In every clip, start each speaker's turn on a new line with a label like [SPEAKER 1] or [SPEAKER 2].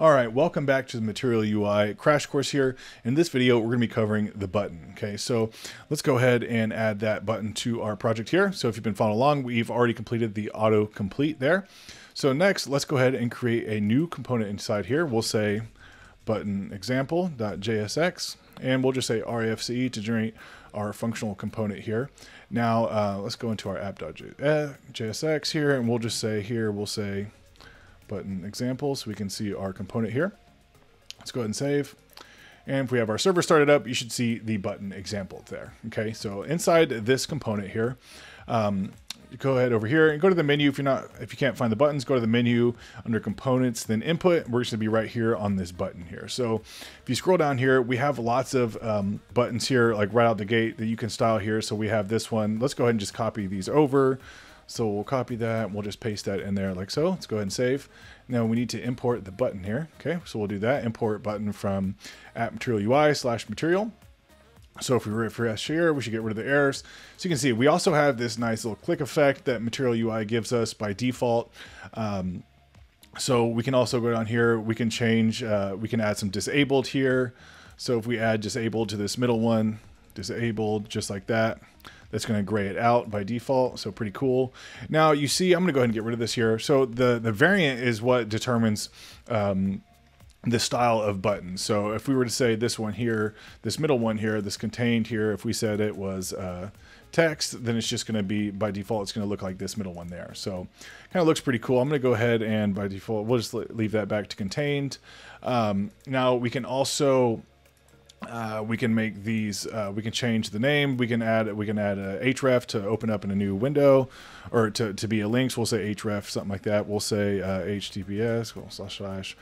[SPEAKER 1] All right, welcome back to the Material UI crash course here. In this video, we're going to be covering the button. Okay, so let's go ahead and add that button to our project here. So if you've been following along, we've already completed the auto complete there. So next, let's go ahead and create a new component inside here. We'll say button example.jsx, and we'll just say RAFCE to generate our functional component here. Now, uh, let's go into our app.jsx here, and we'll just say here, we'll say button example so we can see our component here. Let's go ahead and save. And if we have our server started up, you should see the button example there. Okay, so inside this component here, um, go ahead over here and go to the menu. If you're not, if you can't find the buttons, go to the menu under components, then input. We're just gonna be right here on this button here. So if you scroll down here, we have lots of um, buttons here, like right out the gate that you can style here. So we have this one. Let's go ahead and just copy these over. So we'll copy that. We'll just paste that in there like so. Let's go ahead and save. Now we need to import the button here. Okay, so we'll do that. Import button from app material UI slash material. So if we refresh here, we should get rid of the errors. So you can see we also have this nice little click effect that Material UI gives us by default. Um, so we can also go down here, we can change, uh, we can add some disabled here. So if we add disabled to this middle one, disabled just like that, that's going to gray it out by default. So pretty cool. Now you see, I'm going to go ahead and get rid of this here. So the, the variant is what determines um, the style of buttons. So if we were to say this one here, this middle one here, this contained here, if we said it was uh, text, then it's just going to be, by default, it's going to look like this middle one there. So kind of looks pretty cool. I'm going to go ahead and by default, we'll just leave that back to contained. Um, now we can also uh, we can make these. Uh, we can change the name. We can add. We can add a href to open up in a new window, or to, to be a link. So we'll say href, something like that. We'll say uh, https slash slash.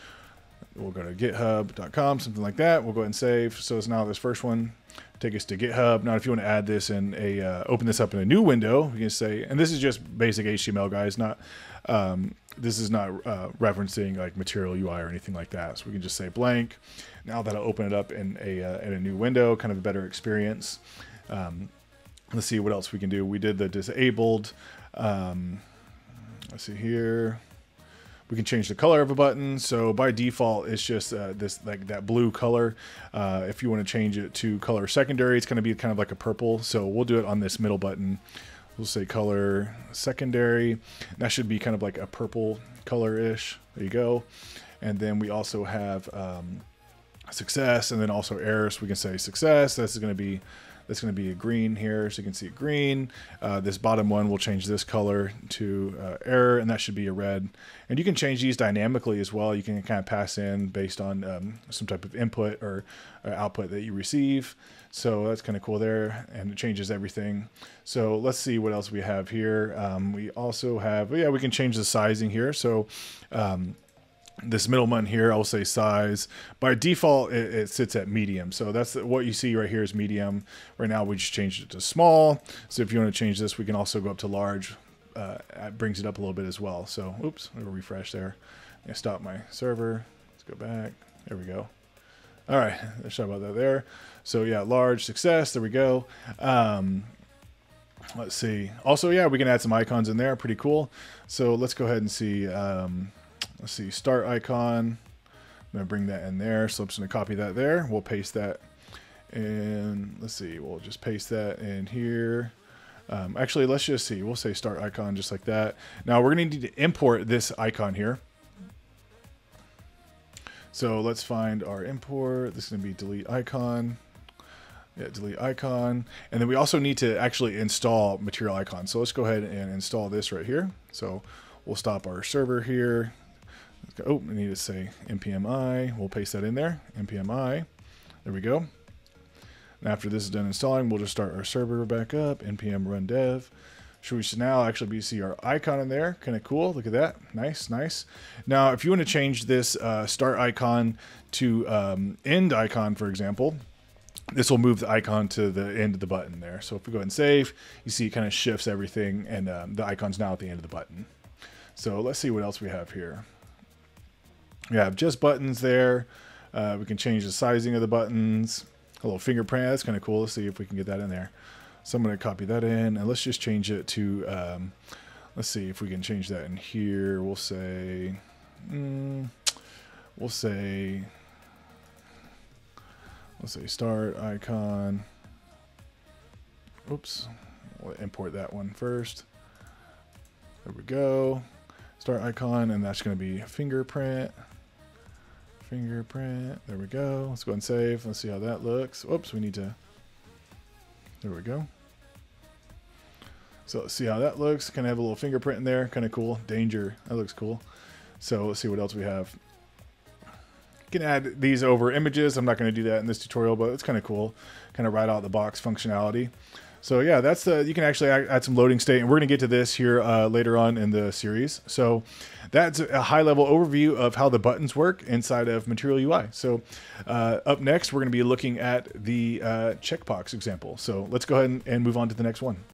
[SPEAKER 1] We'll go to github.com, something like that. We'll go ahead and save. So it's now this first one. Take us to GitHub. Now, if you want to add this in a uh, open this up in a new window, you can say, and this is just basic HTML, guys. Not um, this is not uh, referencing like Material UI or anything like that. So we can just say blank. Now that'll open it up in a uh, in a new window, kind of a better experience. Um, let's see what else we can do. We did the disabled. Um, let's see here. We can change the color of a button. So by default, it's just uh, this like that blue color. Uh, if you want to change it to color secondary, it's going to be kind of like a purple. So we'll do it on this middle button. We'll say color secondary. That should be kind of like a purple color-ish. There you go. And then we also have um, success and then also errors. We can say success. This is going to be that's going to be a green here, so you can see a green. Uh, this bottom one will change this color to uh, error, and that should be a red. And you can change these dynamically as well. You can kind of pass in based on um, some type of input or output that you receive. So that's kind of cool there, and it changes everything. So let's see what else we have here. Um, we also have, yeah, we can change the sizing here. So um, this middle one here, I'll say size. By default, it, it, sits at medium. So that's what you see right here is medium. Right now, we just changed it to small. So if you want to change this, we can also go up to large. Uh, it brings it up a little bit as well. So, oops, I'm refresh there. I stop my server. Let's go back. There we go. All right, sorry about that there. So yeah, large success. There we go. Um, let's see. Also, yeah, we can add some icons in there. Pretty cool. So let's go ahead and see. Um, let's see, start icon. I'm gonna bring that in there. So I'm just gonna copy that there. We'll paste that. And let's see, we'll just paste that in here. Um, actually, let's just see. We'll say start icon just like that. Now we're gonna need to import this icon here. So let's find our import. This is gonna be delete icon. Yeah, delete icon. And then we also need to actually install material icon. So let's go ahead and install this right here. So we'll stop our server here. Oh, I need to say npmi. We'll paste that in there. npmi. There we go. And after this is done installing, we'll just start our server back up. npm run dev. Should we should now actually be see our icon in there? Kind of cool. Look at that. Nice, nice. Now, if you want to change this uh, start icon to um, end icon, for example, this will move the icon to the end of the button there. So if we go ahead and save, you see it kind of shifts everything and um, the icon's now at the end of the button. So let's see what else we have here. We have just buttons there. Uh, we can change the sizing of the buttons. A little fingerprint, that's kind of cool. Let's see if we can get that in there. So I'm going to copy that in and let's just change it to, um, let's see if we can change that in here. We'll say, mm, we'll say, let's say start icon. Oops, we'll import that one first. There we go. Start icon, and that's going to be fingerprint. Fingerprint. There we go. Let's go and save. Let's see how that looks. Oops, we need to. There we go. So let's see how that looks. Kind of have a little fingerprint in there. Kind of cool. Danger. That looks cool. So let's see what else we have. You can add these over images. I'm not going to do that in this tutorial, but it's kind of cool. Kind of right out the box functionality. So yeah, that's the you can actually add, some loading state, and we're going to get to this here uh, later on in the series. So that's a high level overview of how the buttons work inside of Material UI. So uh, up next, we're going to be looking at the uh, checkbox example. So let's go ahead and, and move on to the next one.